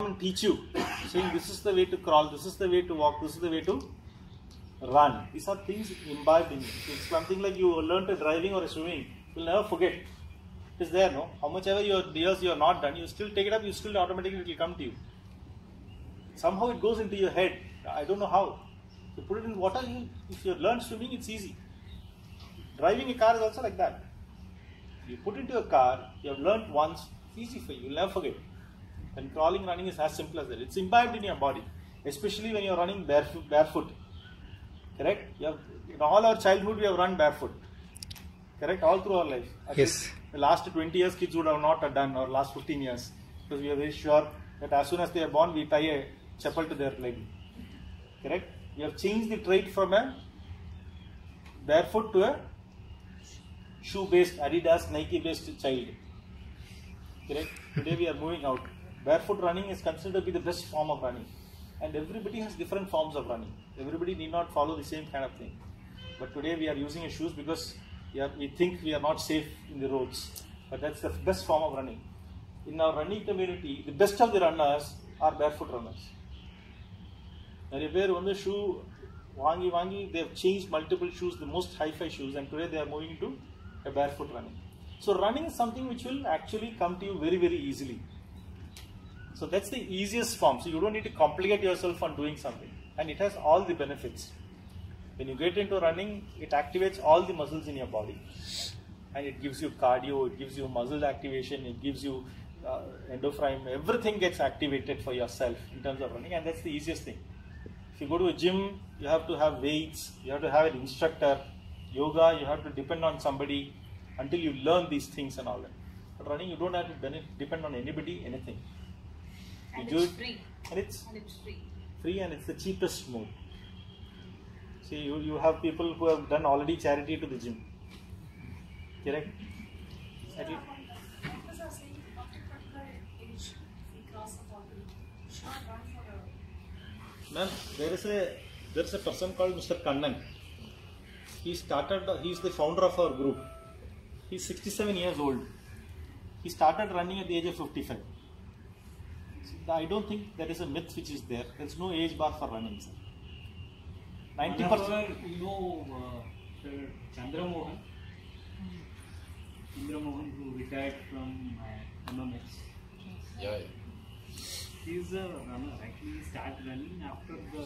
and teach you, saying this is the way to crawl, this is the way to walk, this is the way to run. These are things imbibed in you. It's something like you learned driving or swimming, you'll never forget. It is there, no? How much ever your years you are not done, you still take it up, you still automatically it will come to you. Somehow it goes into your head. I don't know how. You put it in water, you, if you learn swimming, it's easy. Driving a car is also like that. You put into a car, you have learned once, it's easy for you, you'll never forget. And crawling, running is as simple as that. It's imbibed in your body, especially when you're running barefoot. barefoot. Correct? You have, in all our childhood, we have run barefoot. Correct? All through our life. At Yes. The last 20 years, kids would have not have done, or last 15 years. Because we are very sure that as soon as they are born, we tie a chappal to their leg. Correct? We have changed the trait from a barefoot to a shoe based, Adidas, Nike based child. Correct? Today we are moving out Barefoot running is considered to be the best form of running. And everybody has different forms of running. Everybody need not follow the same kind of thing. But today we are using a shoes because we, are, we think we are not safe in the roads. But that's the best form of running. In our running community, the best of the runners are barefoot runners. நிறைய பேர் வந்து shoe வாங்கி வாங்கி Dev change multiple shoes the most hi-fi shoes and today they are moving to a barefoot running. So running is something which will actually come to you very very easily. So that's the easiest form. So you don't need to complicate yourself on doing something, and it has all the benefits. When you get into running, it activates all the muscles in your body, and it gives you cardio, it gives you muscle activation, it gives you uh, endorphin. Everything gets activated for yourself in terms of running, and that's the easiest thing. If you go to a gym, you have to have weights, you have to have an instructor. Yoga, you have to depend on somebody until you learn these things and all that. But running, you don't have to depend on anybody, anything. You And it- free. And it's And it's free. free and it's the cheapest mode. See, you, you have people who have done already charity to the gym. Correct? At least- Doctors are saying after particular age, we cross the should not run for Ma'am, there is a there is a person called Mr. Kannan. He started. He is the founder of our group. He is 67 years old. He started running at the age of 55. So, I don't think there is a myth which is there. There is no age bar for running. Sir. 90 percent. Whenever, you know uh, Sir Chandra Mohan, Chandra Mohan who retired from uh, MMS. Yeah, He is a runner. Actually, he started running after the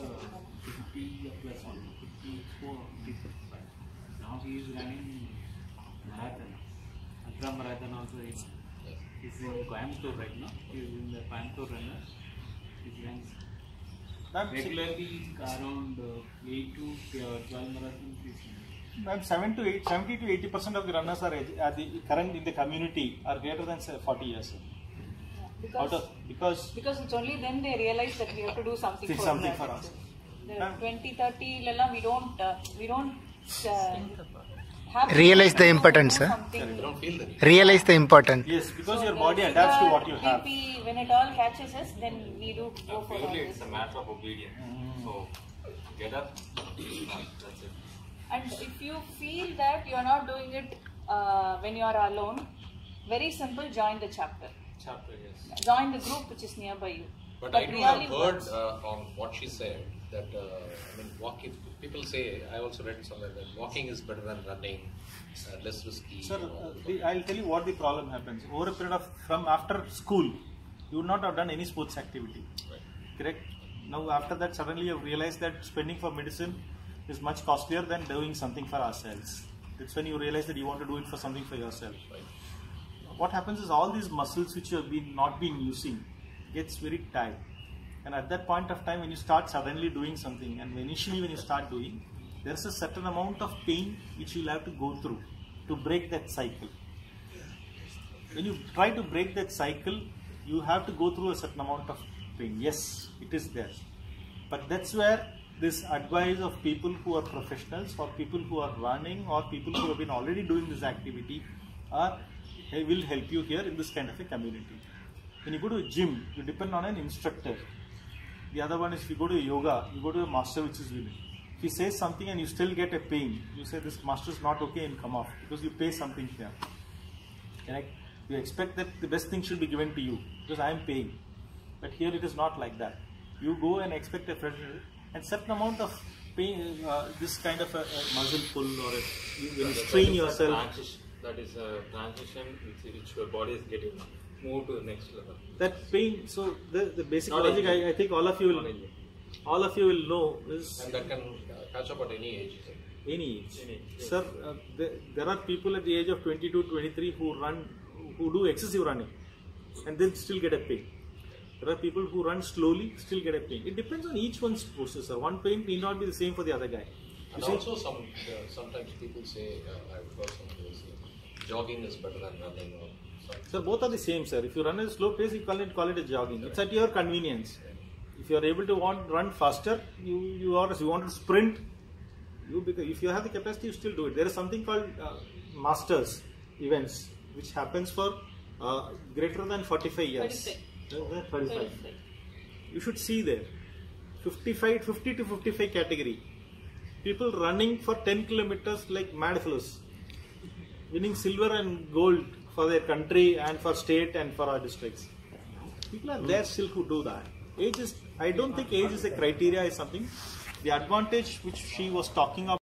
50 plus one, 54, 55. Now he is running marathon. Ultra marathon also. He, he's in Coimbatore right now. He is in the Coimbatore runner. He runs Ma'am, see- regularly around uh, 8 to uh, 12 marathons. he's running. Ma'am, 7 to 8, 70 to 80 percent of the runners are are the current in the community are greater than say, 40 years. Sir. Because, of, because because it's only then they realize that we have to do something Do for something for us. The 20, 30, lala, we don't, uh, we don't uh, have Realize the importance, huh? something. you don't feel that. Realize the importance yes, because So your body adapts to what you sugar, have. BP, when it all catches us, then we do go for all Purely it's a matter of obedience. So get up, that's it. And if you feel that you are not doing it uh, when you are alone, very simple, join the chapter. Chapter, yes. Join the group which is nearby you. But That I do have heard works. uh, on what she said that uh, I mean, walking. People say I also read somewhere that walking is better than running, uh, less risky. Sir, uh, the, I'll tell you what the problem happens. Over a period of from after school, you would not have done any sports activity. Right. Correct. Now after that, suddenly you realize that spending for medicine is much costlier than doing something for ourselves. That's when you realize that you want to do it for something for yourself. Right. What happens is all these muscles which you have been not been using gets very tight. And at that point of time, when you start suddenly doing something, and initially when you start doing, there is a certain amount of pain which you'll have to go through to break that cycle. When you try to break that cycle, you have to go through a certain amount of pain. Yes, it is there. But that's where this advice of people who are professionals, or people who are running, or people who have been already doing this activity, are will help you here in this kind of a community. When you go to a gym, you depend on an instructor. The other one is if you go to yoga, you go to a master which is willing. If he says something and you still get a pain, you say this master is not okay and come off because you pay something here. Correct? You expect that the best thing should be given to you because I am paying. But here it is not like that. You go and expect a fresh and certain amount of pain, uh, this kind of a, a muscle pull or a, you, when you strain yourself. That is a transition which, which your body is getting moved to the next level. That pain. So the, the basic Not logic. I, I think all of you will, all of you will know is And that can uh, catch up at any age. any age. Any age. Sir, uh, there, there are people at the age of 22, 23 who run, who do excessive running and then still get a pain. There are people who run slowly, still get a pain. It depends on each one's process. Sir. One pain may not be the same for the other guy. You And see? also, some uh, sometimes people say, uh, I've heard somebody say, jogging is better than running or. Sir, both are the same, sir. If you run at a slow pace, you call it call it a jogging. It's at your convenience. If you are able to want run faster, you you are you want to sprint. You because if you have the capacity, you still do it. There is something called uh, masters events, which happens for uh, greater than 45 years. 35. Uh, 35. You should see there. 55, 50 to 55 category. People running for 10 kilometers like mad fellows winning silver and gold for their country and for state and for our districts. People are there still who do that. Age is, I don't think age is a criteria, is something. The advantage which she was talking about.